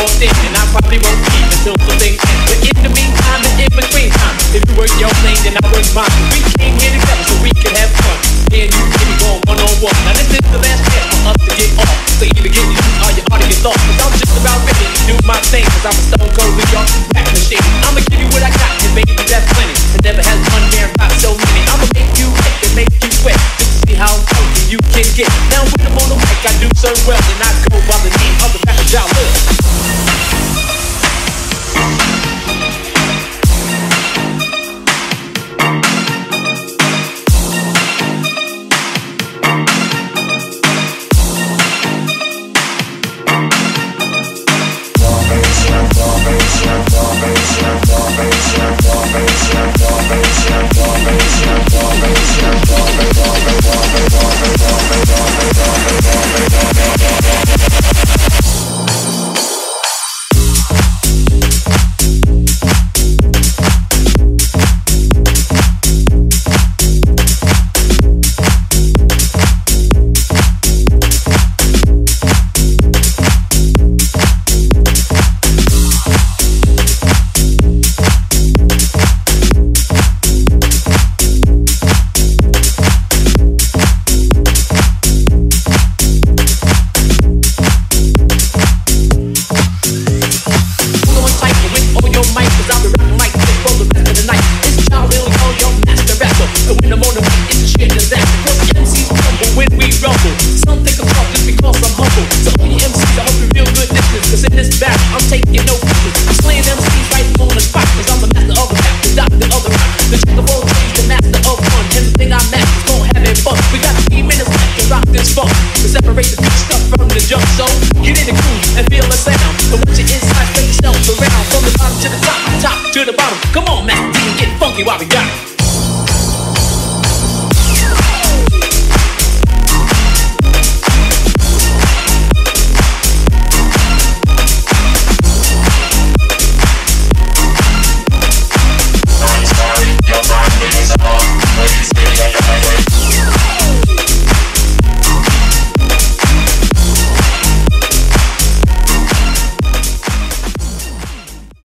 And I probably won't keep until the thing ends. But in the meantime, and in between time, if you work your thing, then I work mine. We came here together so we can have fun. Me and you can be going one on one. Now this is the last chance for us to get off. So either get used or you ought to get lost. Cause I'm just about ready to do my thing. Cause I'm a stone cold New York back machine. I'ma give you what I got, and baby, that's plenty. And never has one man rock so many. I'ma make you hit and make you sweat. Just to see how funky you can get. Now when I'm on the mic, I do so well. And I go by the name